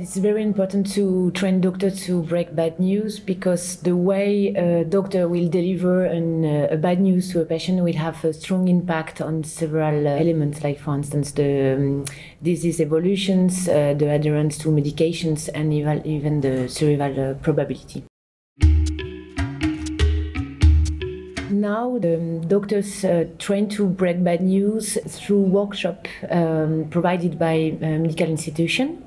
It's very important to train doctors to break bad news because the way a doctor will deliver an, uh, a bad news to a patient will have a strong impact on several uh, elements, like, for instance, the um, disease evolutions, uh, the adherence to medications, and even, the survival uh, probability. Now the doctors uh, train to break bad news through workshop um, provided by medical institution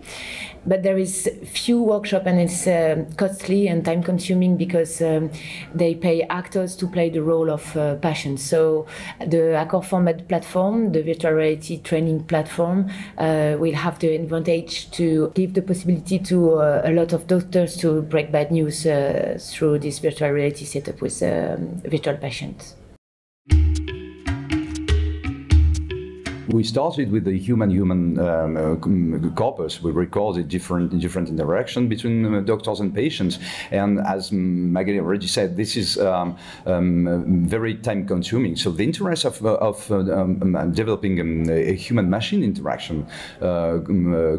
but there is few workshop and it's uh, costly and time consuming because um, they pay actors to play the role of uh, patients. So the ACORFORMed platform the virtual reality training platform uh, will have the advantage to give the possibility to uh, a lot of doctors to break bad news uh, through this virtual reality setup with um, virtual patients We started with the human-human um, uh, corpus. We recorded different different interaction between uh, doctors and patients, and as Magalie already said, this is um, um, very time-consuming. So the interest of, of uh, um, um, developing um, a human-machine interaction uh,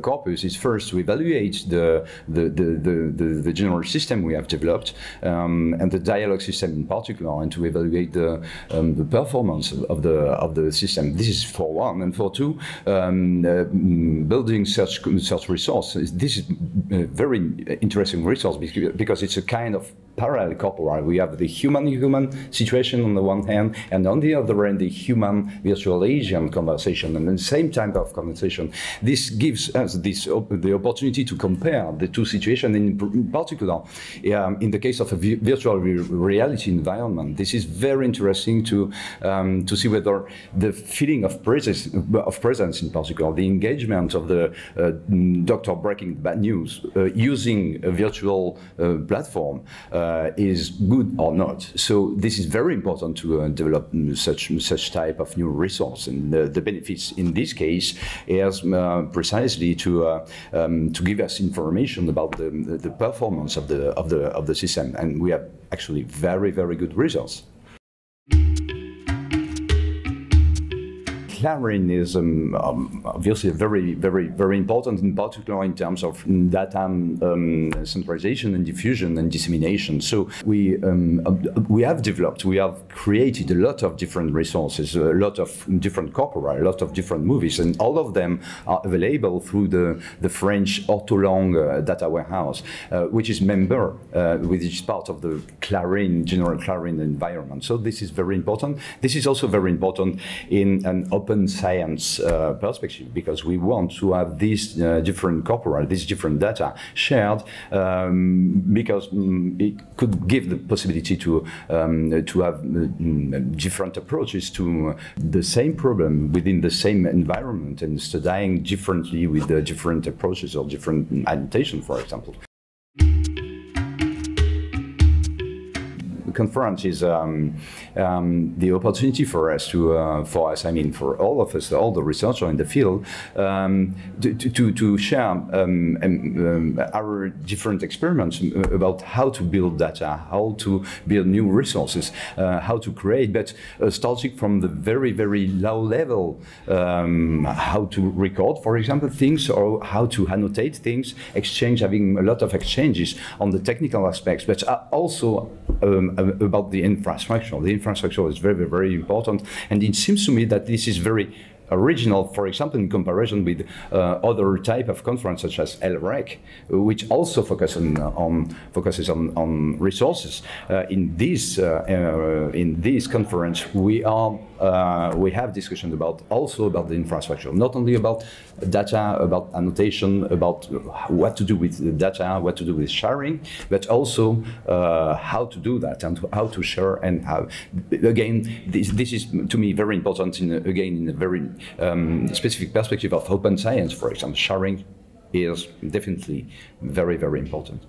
corpus is first to evaluate the the, the, the, the general system we have developed and the dialogue system in particular, and to evaluate the, the performance of the of the system. This is for one and for two, um, uh, building such such resources. This is a very interesting resource because it's a kind of parallel corpora. We have the human-human situation on the one hand, and on the other hand, the human virtual agent conversation, and the same type of conversation. This gives us this the opportunity to compare the two situations. In particular, um, in the case of a virtual re reality environment, this is very interesting to um, to see whether the feeling of presence, of presence, in particular, the engagement of the uh, doctor breaking bad news uh, using a virtual uh, platform. Uh, uh, is good or not. So this is very important to uh, develop such such type of new resource. And the, the benefits in this case is uh, precisely to um, to give us information about the, the performance of the of the of the system. And we have actually very very good results. Clarin is um, obviously very, very, very important, in particular in terms of data um, centralization and diffusion and dissemination. So we um, we have developed, we have created a lot of different resources, a lot of different corpora, a lot of different movies, and all of them are available through the the French Ortolang uh, data warehouse, uh, which is member, uh, which is part of the Clarin general Clarin environment. So this is very important. This is also very important in an open open science uh, perspective because we want to have these uh, different corpora, these different data shared um, because um, it could give the possibility to um, to have uh, different approaches to the same problem within the same environment and studying differently with the different approaches or different annotation, for example. Conference is um, um, the opportunity for us to, uh, for us, I mean, for all of us, all the researchers in the field, um, to, to, to, share um, um, our different experiments about how to build data, how to build new resources, uh, how to create, but uh, starting from the very, very low level, um, how to record, for example, things, or how to annotate things, exchange, having a lot of exchanges on the technical aspects, but uh, also um, about the infrastructure. The infrastructure is very, very important. And it seems to me that this is very original, for example, in comparison with uh, other type of conference such as LREC, which also focus on, on focuses on, on resources. Uh, in this uh, in this conference, we are we have discussions about also about the infrastructure, not only about data, about annotation, about what to do with data, what to do with sharing, but also uh, how to do that and how to share and how. Again, this, this is to me very important. In again, in a very um, specific perspective of open science, for example, sharing is definitely very very important.